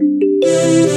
Música